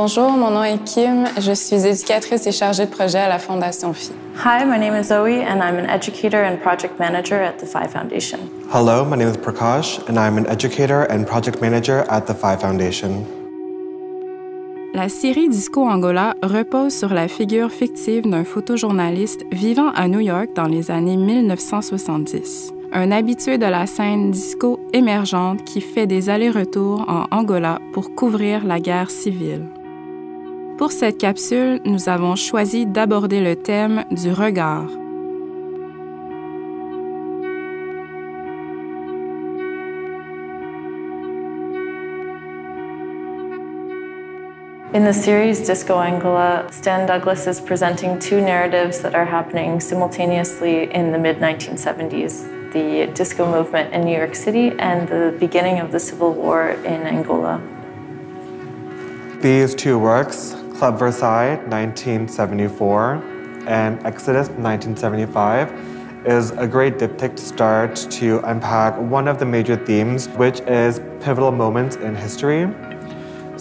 Bonjour, mon nom est Kim. Je suis éducatrice et chargée de projet à la Fondation Phi. Hi, my name is Zoe, and I'm an educator and project manager at the Phi Foundation. Hello, my name is Prakash, and I'm an educator and project manager at the Phi Foundation. La série Disco Angola repose sur la figure fictive d'un photojournaliste vivant à New York dans les années 1970. Un habitué de la scène disco émergente qui fait des allers-retours en Angola pour couvrir la guerre civile. Pour cette capsule, nous avons choisi d'aborder le thème du regard. In the series Disco Angola, Stan Douglas is presenting two narratives that are happening simultaneously in the mid 1970s the disco movement in New York City and the beginning of the Civil War in Angola. These two works, Club Versailles 1974 and Exodus 1975, is a great diptych to start to unpack one of the major themes, which is pivotal moments in history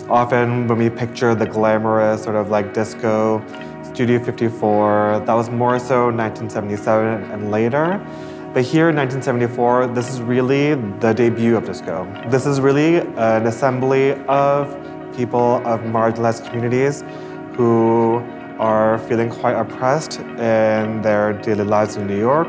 often when we picture the glamorous sort of like disco, Studio 54, that was more so 1977 and later. But here in 1974, this is really the debut of disco. This is really an assembly of people of marginalized communities who are feeling quite oppressed in their daily lives in New York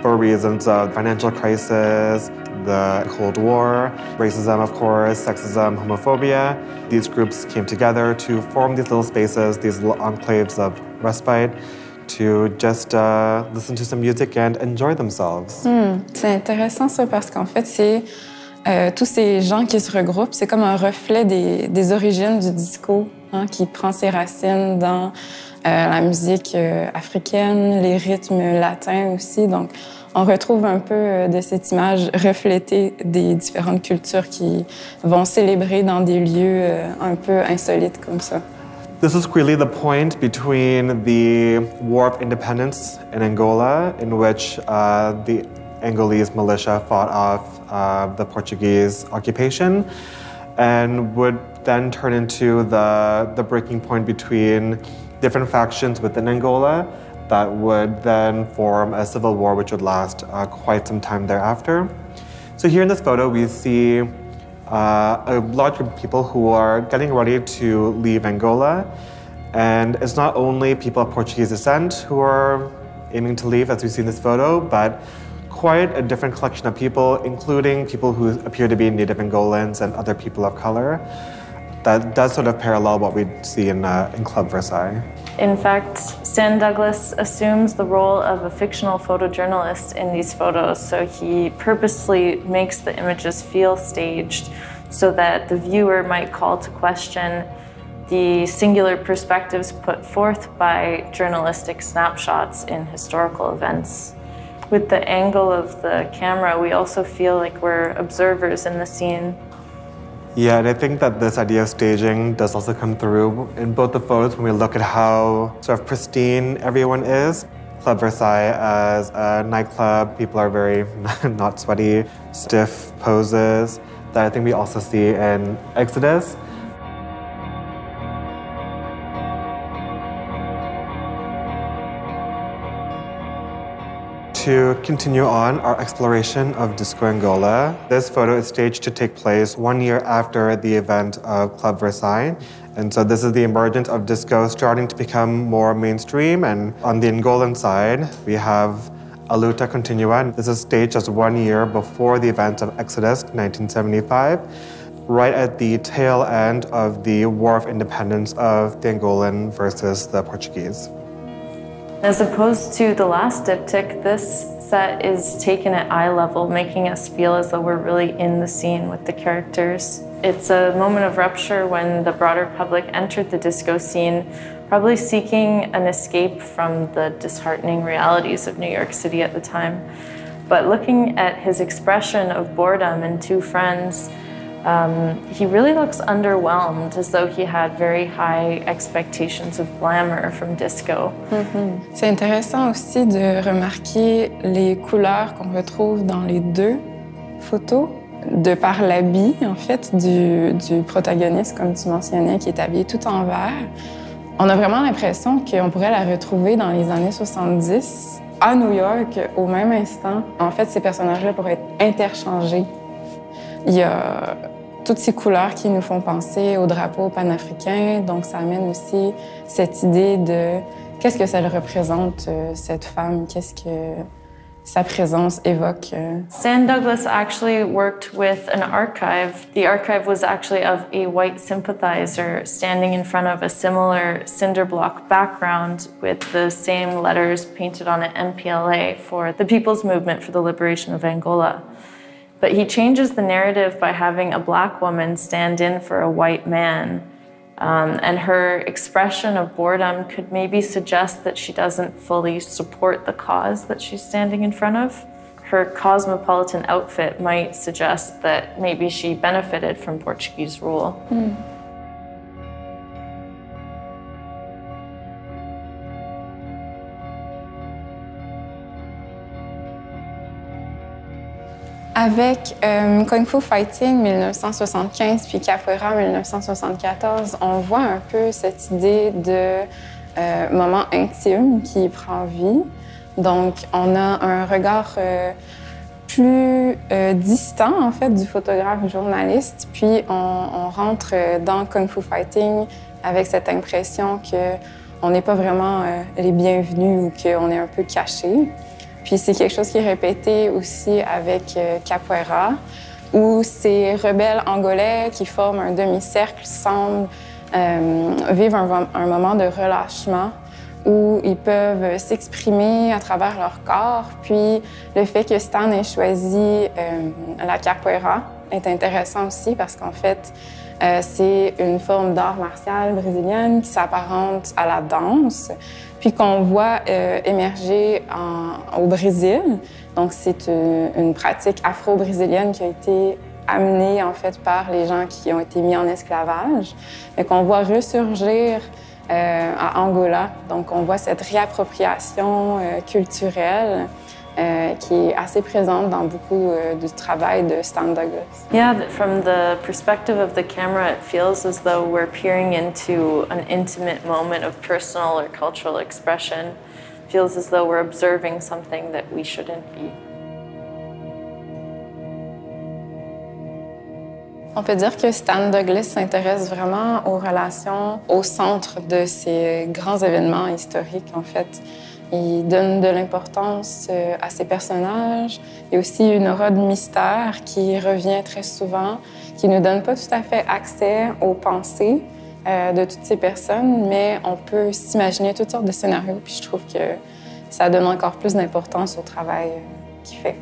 for reasons of financial crisis, the Cold War, racism, of course, sexism, homophobia. These groups came together to form these little spaces, these little enclaves of respite, to just uh, listen to some music and enjoy themselves. Hmm, c'est intéressant ça parce qu'en fait, c'est euh, tous ces gens qui se regroupent, c'est comme un reflet des, origines du disco hein, qui prend ses racines dans euh, la musique euh, africaine, les rythmes latins aussi. Donc, on retrouve un peu de cette image reflétée des différentes cultures qui vont célébrer dans des lieux un peu insolites comme ça. This is clearly the point between the War of Independence in Angola, in which uh, the Angolese militia fought off uh, the Portuguese occupation, and would then turn into the, the breaking point between different factions within Angola that would then form a civil war which would last uh, quite some time thereafter. So here in this photo, we see uh, a large group of people who are getting ready to leave Angola. And it's not only people of Portuguese descent who are aiming to leave, as we see in this photo, but quite a different collection of people, including people who appear to be native Angolans and other people of color that does sort of parallel what we see in, uh, in Club Versailles. In fact, Stan Douglas assumes the role of a fictional photojournalist in these photos, so he purposely makes the images feel staged so that the viewer might call to question the singular perspectives put forth by journalistic snapshots in historical events. With the angle of the camera, we also feel like we're observers in the scene. Yeah, and I think that this idea of staging does also come through in both the photos when we look at how sort of pristine everyone is. Club Versailles as a nightclub, people are very not sweaty, stiff poses that I think we also see in Exodus. To continue on our exploration of Disco Angola. This photo is staged to take place one year after the event of Club Versailles. And so this is the emergence of disco starting to become more mainstream. And on the Angolan side, we have Aluta Continua. This is staged just one year before the events of Exodus 1975, right at the tail end of the War of Independence of the Angolan versus the Portuguese. As opposed to the last diptych, this set is taken at eye level, making us feel as though we're really in the scene with the characters. It's a moment of rupture when the broader public entered the disco scene, probably seeking an escape from the disheartening realities of New York City at the time. But looking at his expression of boredom in two friends, um, he really looks underwhelmed, as though he had very high expectations of glamour from disco. Mm -hmm. C'est intéressant aussi de remarquer les couleurs qu'on retrouve dans les deux photos. de par l'habit, en fait, du, du, protagoniste, comme tu mentionnais, qui est habillé tout en vert, on a vraiment l'impression qu'on pourrait la retrouver dans les années 70 à New York au même instant. En fait, ces personnages-là pourraient être interchangés. Il y a toutes ces couleurs qui nous font penser au drapeau panafricain, donc ça amène aussi cette idée de qu'est-ce que ça représente, euh, cette femme, qu'est-ce que sa présence évoque. Euh? Stan Douglas actually worked with an archive. The archive was actually of a white sympathizer standing in front of a similar cinder block background with the same letters painted on it MPLA for the People's Movement for the Liberation of Angola. But he changes the narrative by having a black woman stand in for a white man um, and her expression of boredom could maybe suggest that she doesn't fully support the cause that she's standing in front of. Her cosmopolitan outfit might suggest that maybe she benefited from Portuguese rule. Mm. Avec euh, Kung Fu Fighting 1975 puis Capoeira 1974, on voit un peu cette idée de euh, moment intime qui prend vie. Donc, on a un regard euh, plus distant, en fait, du photographe journaliste. Puis, on, on, rentre dans Kung Fu Fighting avec cette impression qu'on n'est pas vraiment les bienvenus ou qu'on est un peu caché. Puis c'est quelque chose qui est répété aussi avec euh, Capoeira, où ces rebelles angolais qui forment un demi-cercle semblent euh, vivre un, moment de relâchement où ils peuvent s'exprimer à travers leur corps. Puis le fait que Stan ait choisi euh, la capoeira est intéressant aussi parce qu'en fait, c'est une forme d'art martial brésilienne qui s'apparente à la danse puis qu'on voit euh, émerger au Brésil. Donc, c'est une, pratique afro-brésilienne qui a été amenée, en fait, par les gens qui ont été mis en esclavage, mais qu'on voit ressurgir euh, à Angola. Donc, on voit cette réappropriation euh, culturelle uh, qui est assez présente dans beaucoup uh, du travail de Stan Douglas. Yeah, from the perspective of the camera, it feels as though we're peering into an intimate moment of personal or cultural expression. It feels as though we're observing something that we shouldn't be. On peut dire que Stan Douglas s'intéresse vraiment aux relations au centre de ces grands événements historiques, en fait. Il donne de l'importance euh, à ses personnages. A aussi une aura de mystère qui revient très souvent, qui ne donne pas tout à fait accès aux pensées euh, de toutes ces personnes, mais on peut s'imaginer toutes sortes de scénarios. Puis je trouve que ça donne encore plus d'importance au travail euh, qu'il fait.